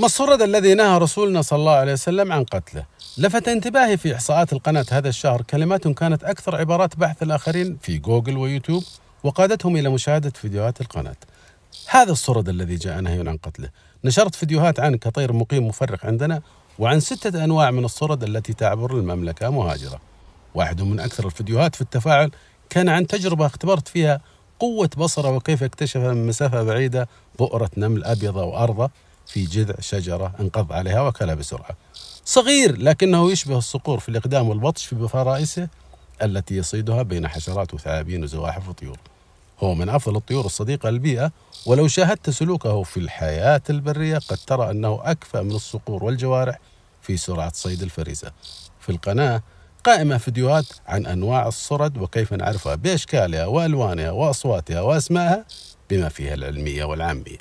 ما الصرد الذي نهى رسولنا صلى الله عليه وسلم عن قتله؟ لفت انتباهي في إحصاءات القناة هذا الشهر كلمات كانت أكثر عبارات بحث الآخرين في جوجل ويوتيوب وقادتهم إلى مشاهدة فيديوهات القناة. هذا الصرد الذي جاء نهي عن قتله. نشرت فيديوهات عنه كطير مقيم مفرق عندنا وعن ستة أنواع من الصرد التي تعبر المملكة مهاجرة. واحد من أكثر الفيديوهات في التفاعل كان عن تجربة اختبرت فيها قوة بصرة وكيف اكتشف من مسافة بعيدة بؤرة نمل أبيضة وأرضة. في جذع شجرة انقض عليها وكلها بسرعة. صغير لكنه يشبه الصقور في الإقدام والبطش في بفرائسه التي يصيدها بين حشرات وثعابين وزواحف وطيور. هو من أفضل الطيور الصديقة للبيئة ولو شاهدت سلوكه في الحياة البرية قد ترى أنه أكفأ من الصقور والجوارح في سرعة صيد الفريسة. في القناة قائمة فيديوهات عن أنواع الصرد وكيف نعرفها بأشكالها وألوانها وأصواتها وأسمائها بما فيها العلمية والعامية.